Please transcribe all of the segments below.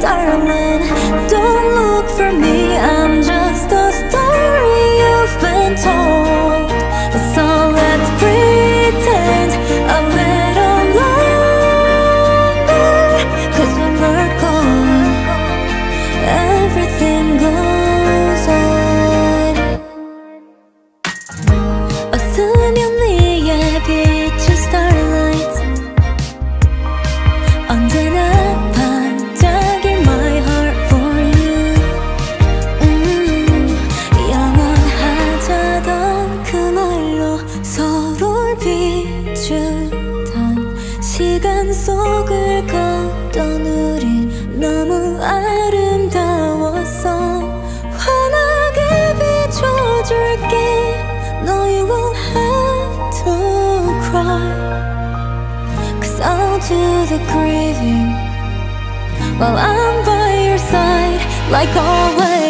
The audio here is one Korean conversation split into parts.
darling 시간 속을 걷던 우린 너무 아름다웠어 환하게 비춰줄게 No you won't have to cry Cause I'll do the grieving While I'm by your side Like always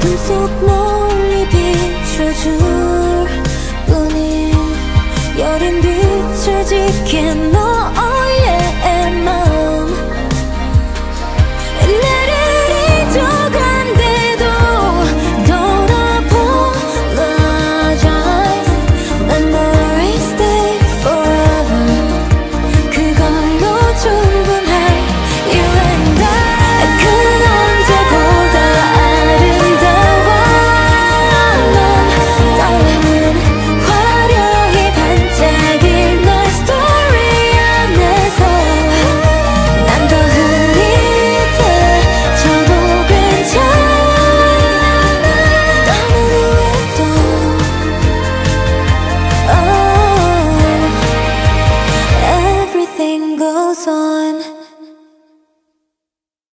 어둠 속 멀리 비춰줄 뿐인 여린 빛을 지킨 everything goes on